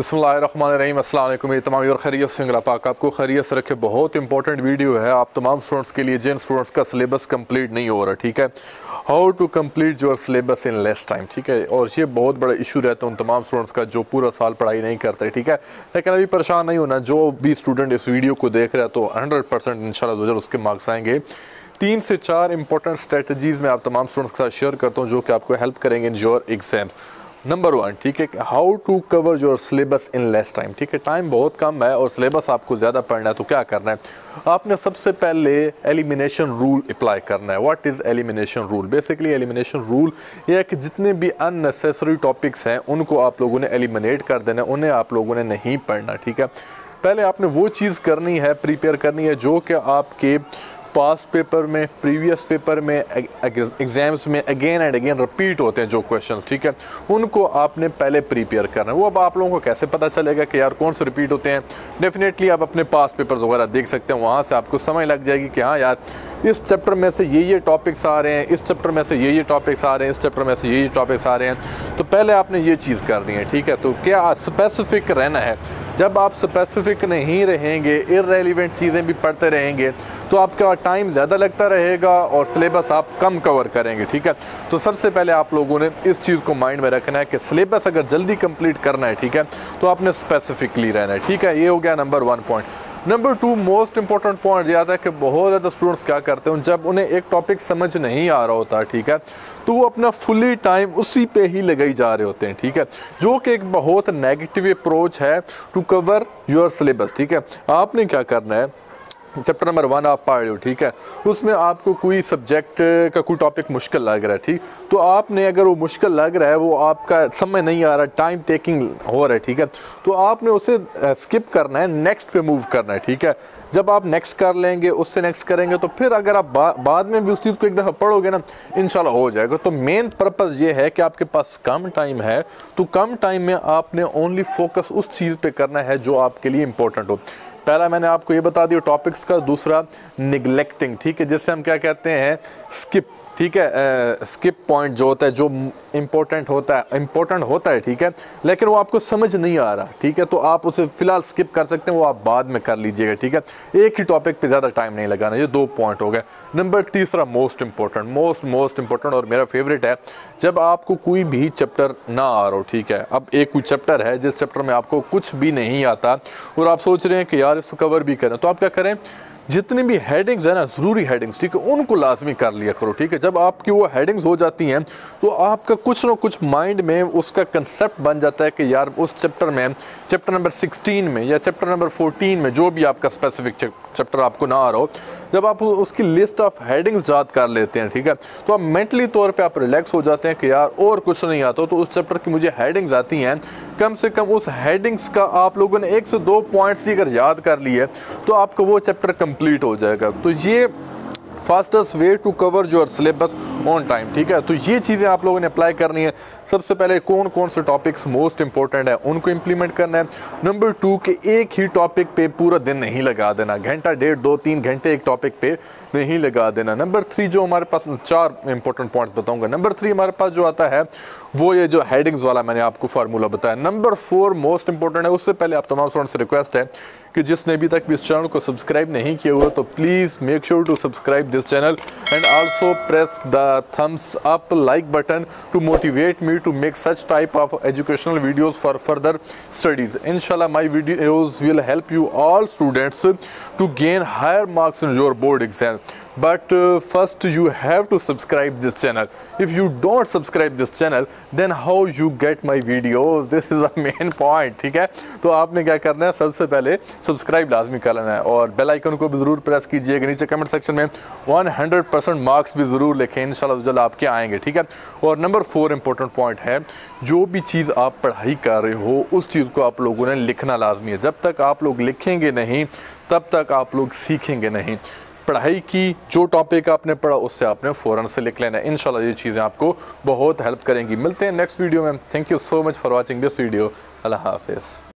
बसमीम अल्लाम ये तमाम और खरीत सिंगला पाक आपको खरीत से रखे। बहुत इंपॉर्टेंट वीडियो है। आप तमाम स्टूडेंट्स के लिए, जिन स्टूडेंट्स का सिलेबस कंप्लीट नहीं हो रहा, ठीक है? How to complete your syllabus in less time ठीक है? और ये बहुत बड़ा इशू रहता है उन तमाम स्टूडेंट्स का जो पूरा साल पढ़ाई नहीं करते, ठीक है? लेकिन अभी परेशान नहीं होना, जो भी स्टूडेंट इस वीडियो को देख रहा है तो हंड्रेड परसेंट इन उसके मार्क्स आएँगे। तीन से चार इंपॉर्टेंट स्ट्रेटजीज़ मैं आप तमाम स्टूडेंट्स के साथ शेयर करता हूँ, जो कि आपको हेल्प करेंगे in your exams number one ठीक है how to cover your syllabus in less time ठीक है टाइम बहुत कम है और सिलेबस आपको ज़्यादा पढ़ना है तो क्या करना है? आपने सबसे पहले एलिमिनेशन रूल अप्लाई करना है। What is elimination rule basically elimination rule ये है कि जितने भी अननेसेसरी टॉपिक्स हैं, उनको आप लोगों ने एलिमिनेट कर देना उन्हें आप लोगों ने नहीं पढ़ना, ठीक है? पहले आपने वो चीज़ करनी है प्रिपेयर करनी है, जो कि आपके पास पेपर में प्रीवियस पेपर में एग्ज़ाम्स में अगेन एंड अगेन रिपीट होते हैं जो क्वेश्चंस ठीक है? उनको आपने पहले प्रिपेयर करना है। वो अब आप लोगों को कैसे पता चलेगा कि यार कौन से रिपीट होते हैं? डेफिनेटली आप अपने पास पेपर वगैरह देख सकते हैं। वहाँ से आपको समझ लग जाएगी कि हाँ यार, इस चैप्टर में से ये ये टॉपिक्स आ रहे हैं, इस चैप्टर में से ये ये टॉपिक्स आ रहे हैं, इस चैप्टर में से ये ये टॉपिक्स आ रहे हैं। तो पहले आपने ये चीज़ करनी है, ठीक है? तो क्या स्पेसिफिक रहना है? जब आप स्पेसिफिक नहीं रहेंगे इरेलीवेंट चीज़ें भी पढ़ते रहेंगे तो आपका टाइम ज़्यादा लगता रहेगा और सिलेबस आप कम कवर करेंगे, ठीक है? तो सबसे पहले आप लोगों ने इस चीज़ को माइंड में रखना है कि सिलेबस अगर जल्दी कंप्लीट करना है, ठीक है? तो आपने स्पेसिफिकली रहना है, ठीक है? ये हो गया number one point number two most important point याद है कि बहुत ज़्यादा स्टूडेंट्स क्या करते हैं? जब उन्हें एक टॉपिक समझ नहीं आ रहा होता, ठीक है? तो वो अपना फुली टाइम उसी पे ही लगाई जा रहे होते हैं, ठीक है? जो कि एक बहुत नेगेटिव अप्रोच है टू कवर योर सिलेबस ठीक है? आपने क्या करना है? चैप्टर नंबर वन आप पढ़ रहे हो ठीक है? उसमें आपको कोई सब्जेक्ट का कोई टॉपिक मुश्किल लग रहा है ठीक? तो आपने अगर वो मुश्किल लग रहा है वो आपका समय नहीं आ रहा टाइम टेकिंग हो रहा है ठीक है? तो आपने उसे स्किप करना है नेक्स्ट पे मूव करना है ठीक है? जब आप नेक्स्ट कर लेंगे उससे नेक्स्ट करेंगे तो फिर अगर आप बा, बाद में भी उस चीज़ को एक दफ़ा पढ़ोगे ना इनशाला हो जाएगा। तो मेन पर्पज़ ये है कि आपके पास कम टाइम है तो कम टाइम में आपने ओनली फोकस उस चीज़ पे करना है जो आपके लिए इंपॉर्टेंट हो। पहला मैंने आपको ये बता दिया टॉपिक्स का, दूसरा निगलेक्टिंग ठीक है? जिससे हम क्या कहते हैं स्किप ठीक है? स्किप पॉइंट जो होता है, जो इंपॉर्टेंट होता है इंपॉर्टेंट होता है, ठीक है? लेकिन वो आपको समझ नहीं आ रहा, ठीक है? तो आप उसे फ़िलहाल स्किप कर सकते हैं, वो आप बाद में कर लीजिएगा, ठीक है? एक ही टॉपिक पे ज़्यादा टाइम नहीं लगाना, ये दो पॉइंट हो गए। नंबर तीसरा most important most most important और मेरा फेवरेट है, जब आपको कोई भी चैप्टर ना आ रहा हो, ठीक है? अब एक कोई चैप्टर है, जिस चैप्टर में आपको कुछ भी नहीं आता, और आप सोच रहे हैं कि यार इसको कवर भी करें तो आप क्या करें? जितनी भी हेडिंग्स है ना, ज़रूरी हेडिंग्स ठीक है? उनको लाजमी कर लिया करो, ठीक है? जब आपकी वो हेडिंग्स हो जाती हैं तो आपका कुछ ना कुछ माइंड में उसका कंसेप्ट बन जाता है कि यार, उस चैप्टर में चैप्टर नंबर 16 में या चैप्टर नंबर 14 में जो भी आपका स्पेसिफिक चैप्टर आपको ना आ रहा हो, जब आप उसकी लिस्ट ऑफ़ हेडिंग्स याद कर लेते हैं, ठीक है? तो आप मेंटली तौर पे आप रिलैक्स हो जाते हैं कि यार, और कुछ नहीं आता तो उस चैप्टर की मुझे हेडिंग्स आती हैं कम से कम उस हेडिंग्स का आप लोगों ने एक से दो पॉइंट्स अगर याद कर लिए तो आपका वो चैप्टर कंप्लीट हो जाएगा। तो ये फास्टेस्ट वे टू कवर जो सिलेबस ऑन टाइम ठीक है? तो ये चीज़ें आप लोगों ने अप्लाई करनी है। सबसे पहले कौन कौन से टॉपिक्स मोस्ट इंपॉर्टेंट है, उनको इम्प्लीमेंट करना है। नंबर टू कि एक ही टॉपिक पे पूरा दिन नहीं लगा देना। घंटा डेढ़, दो, तीन घंटे एक टॉपिक पे नहीं लगा देना। नंबर थ्री जो हमारे पास चार इंपॉर्टेंट पॉइंट्स बताऊँगा। नंबर थ्री हमारे पास जो आता है, वो ये जो हेडिंग्स वाला मैंने आपको फार्मूला बताया। नंबर फोर मोस्ट इंपॉर्टेंट है, उससे पहले आप तमाम स्टूडेंट्स से रिक्वेस्ट है कि जिसने अभी तक इस चैनल को सब्सक्राइब नहीं किया हुआ तो please make sure to subscribe this channel and also press the thumbs up like button to motivate me to make such type of educational videos for further studies. Inshallah my videos will help you all students to gain higher marks in your board exam. But uh, first you have to subscribe this channel. If you don't subscribe this channel then how you get my videos? This is the main point ठीक है? तो आपने क्या करना है? सबसे पहले subscribe लाजमी कर लेना है और बेल आइकन को भी ज़रूर प्रेस कीजिएगा। नीचे कमेंट सेक्शन में 100 परसेंट मार्क्स भी ज़रूर लिखें। इंशाल्लाह जल्द आपके आएँगे ठीक है? और नंबर फोर इंपॉर्टेंट पॉइंट है जो भी चीज़ आप पढ़ाई कर रहे हो उस चीज़ को आप लोगों ने लिखना लाजमी है। जब तक आप लोग लिखेंगे नहीं तब तक आप लोग सीखेंगे नहीं। पढ़ाई की जो टॉपिक आपने पढ़ा, उससे आपने फ़ौरन से लिख लेना है। इनशाला ये चीज़ें आपको बहुत हेल्प करेंगी। मिलते हैं नेक्स्ट वीडियो में। Thank you so much for watching this video अल्लाह हाफिज़।